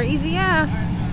crazy ass.